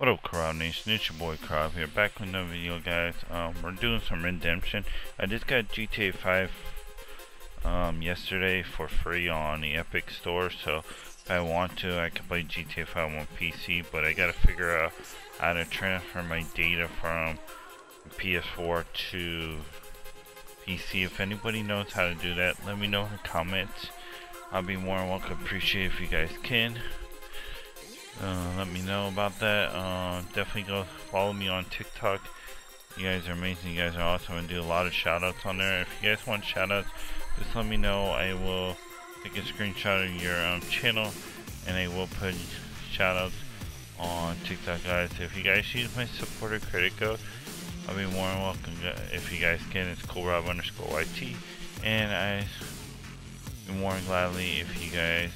What up, Crowd Nation? It's your boy Crowd here, back with another video, guys. Um, we're doing some redemption. I just got GTA 5 um, yesterday for free on the Epic Store, so if I want to, I can play GTA 5 on PC, but I gotta figure out how to transfer my data from PS4 to PC. If anybody knows how to do that, let me know in the comments. I'll be more than welcome. Appreciate if you guys can. Uh, let me know about that. Uh, definitely go follow me on TikTok. You guys are amazing. You guys are awesome. I do a lot of shoutouts on there. If you guys want shoutouts, just let me know. I will take a screenshot of your um, channel and I will put shoutouts on TikTok, guys. If you guys use my supporter credit code, I'll be more than welcome. If you guys can, it's coolrob underscore YT. And I be more than gladly if you guys,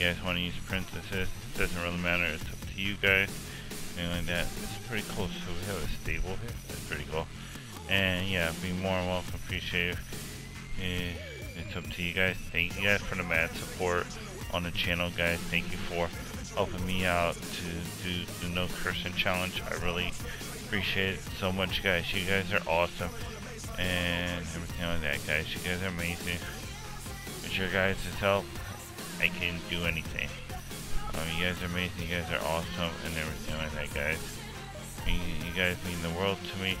guys want to use princesses it doesn't really matter. It's up to you guys. Anything like that. It's pretty cool. So we have a stable here. That's pretty cool. And yeah, be more welcome. Appreciate it. Eh, it's up to you guys. Thank you guys for the mad support on the channel, guys. Thank you for helping me out to do the no cursing challenge. I really appreciate it so much, guys. You guys are awesome. And everything like that, guys. You guys are amazing. With your guys' help, I couldn't do anything. Um, you guys are amazing, you guys are awesome, and everything like that, guys. You, you guys mean the world to me,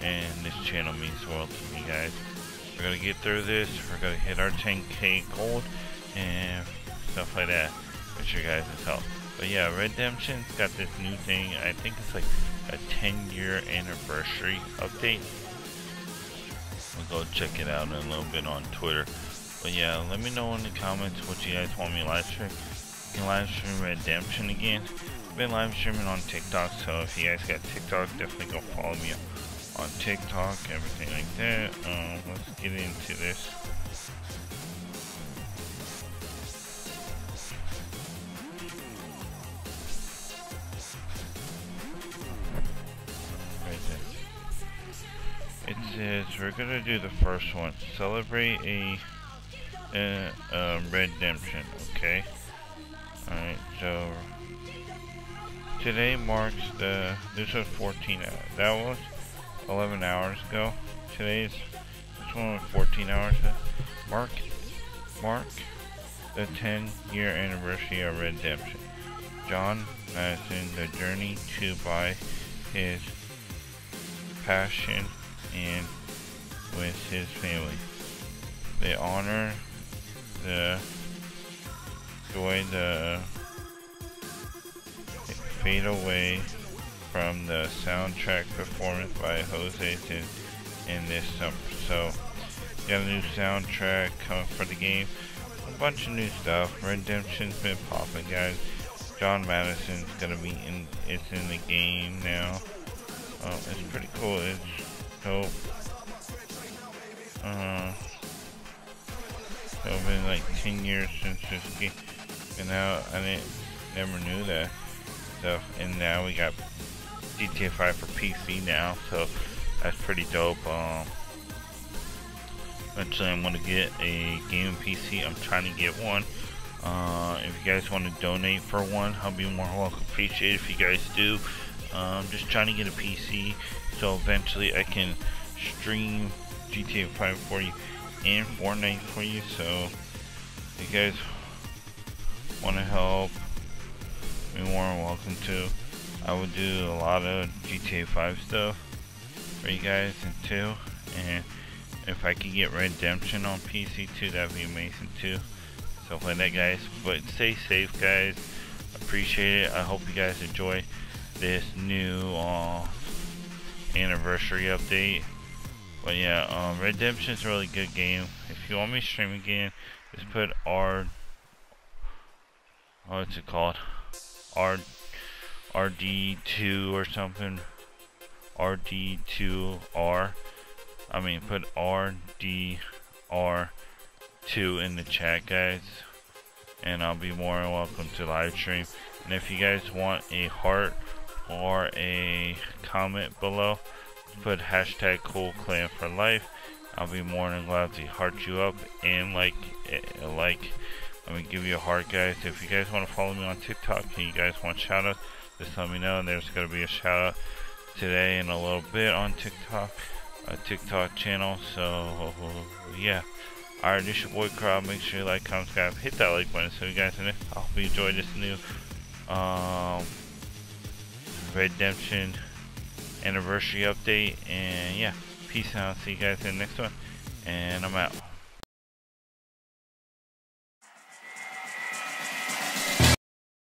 and this channel means the world to me, guys. We're gonna get through this, we're gonna hit our 10k gold, and stuff like that, with your guys' help. But yeah, Redemption's got this new thing, I think it's like a 10 year anniversary update. We'll go check it out in a little bit on Twitter. But yeah, let me know in the comments what you guys want me to live stream can live stream Redemption again. I've been live streaming on TikTok, so if you guys got TikTok, definitely go follow me on TikTok, everything like that. Um, let's get into this. It says we're gonna do the first one. Celebrate a, a, a redemption, okay? Alright, so today marks the, this was 14, uh, that was 11 hours ago. Today's, this one was 14 hours ago. Mark, mark the 10 year anniversary of Redemption. John Maddison, the journey to by his passion and with his family. They honor the enjoy the fade away from the soundtrack performance by Jose in this summer. So, got a new soundtrack coming for the game. A bunch of new stuff. Redemption's been popping, guys. John Madison's gonna be in. It's in the game now. Um, it's pretty cool. It's dope. Uh, it's been like 10 years since this game and now I didn't, never knew that stuff. And now we got GTA 5 for PC now, so that's pretty dope. Um, eventually, I'm gonna get a game PC. I'm trying to get one. Uh, if you guys want to donate for one, I'll be more welcome. Appreciate if you guys do. I'm um, just trying to get a PC, so eventually I can stream GTA 5 for you and Fortnite for you. So, if you guys want to help, be more than welcome to. I will do a lot of GTA 5 stuff for you guys too. And if I could get Redemption on PC too, that'd be amazing too. So like that guys. But stay safe guys. Appreciate it. I hope you guys enjoy this new uh, anniversary update. But yeah, um, Redemption's a really good game. If you want me to stream again, just put R what's it called? R RD2 or something. RD2R. I mean, put RDR2 in the chat, guys. And I'll be more than welcome to live stream. And if you guys want a heart or a comment below, put hashtag cool clan for life. I'll be more than glad to heart you up and like eh, like I'm gonna give you a heart, guys. If you guys want to follow me on TikTok and you guys want shout outs, just let me know. And there's going to be a shout out today in a little bit on TikTok, a TikTok channel. So yeah. Alright, this your boy Crowd. Make sure you like, comment, subscribe, hit that like button so you guys know. I hope you enjoyed this new um, Redemption anniversary update. And yeah, peace out. See you guys in the next one. And I'm out.